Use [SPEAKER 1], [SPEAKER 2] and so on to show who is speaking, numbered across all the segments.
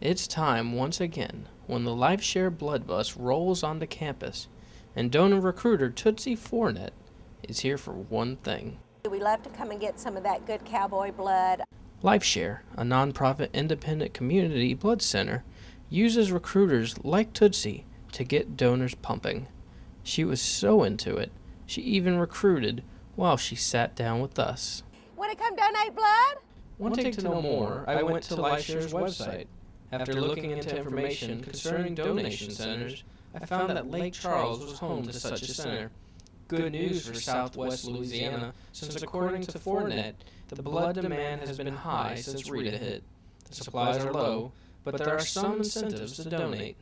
[SPEAKER 1] It's time once again when the LifeShare Blood Bus rolls onto campus, and donor recruiter Tootsie Fournette is here for one thing.
[SPEAKER 2] We love to come and get some of that good cowboy blood.
[SPEAKER 1] LifeShare, a nonprofit independent community blood center, uses recruiters like Tootsie to get donors pumping. She was so into it, she even recruited while she sat down with us.
[SPEAKER 2] Want to come donate blood?
[SPEAKER 1] Wanting to know more, I went to LifeShare's website. After looking into information concerning donation centers, I found that Lake Charles was home to such a center. Good news for southwest Louisiana, since according to Fournette, the blood demand has been high since Rita hit. The supplies are low, but there are some incentives to donate.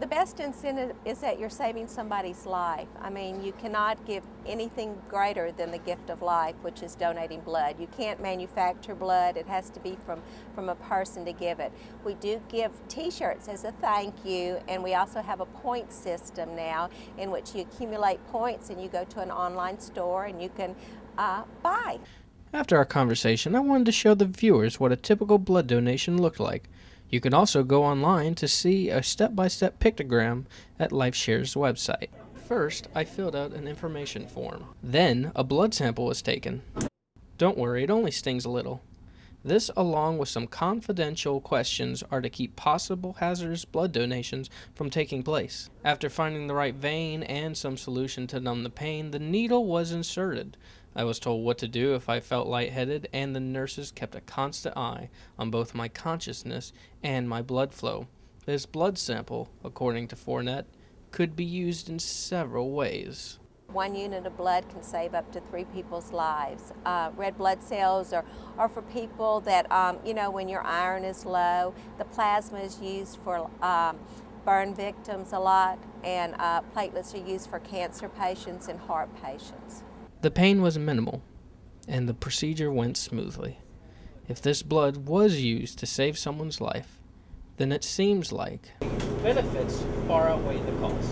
[SPEAKER 2] The best incentive is that you're saving somebody's life. I mean, you cannot give anything greater than the gift of life, which is donating blood. You can't manufacture blood. It has to be from, from a person to give it. We do give t-shirts as a thank you, and we also have a point system now in which you accumulate points and you go to an online store and you can uh, buy.
[SPEAKER 1] After our conversation, I wanted to show the viewers what a typical blood donation looked like. You can also go online to see a step-by-step pictogram at LifeShare's website. First, I filled out an information form. Then, a blood sample was taken. Don't worry, it only stings a little. This, along with some confidential questions, are to keep possible hazardous blood donations from taking place. After finding the right vein and some solution to numb the pain, the needle was inserted. I was told what to do if I felt lightheaded, and the nurses kept a constant eye on both my consciousness and my blood flow. This blood sample, according to Fournette, could be used in several ways.
[SPEAKER 2] One unit of blood can save up to three people's lives. Uh, red blood cells are, are for people that, um, you know, when your iron is low. The plasma is used for um, burn victims a lot, and uh, platelets are used for cancer patients and heart patients.
[SPEAKER 1] The pain was minimal, and the procedure went smoothly. If this blood was used to save someone's life, then it seems like benefits far outweigh the cost.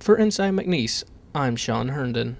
[SPEAKER 1] For Inside McNeese, I'm Sean Herndon.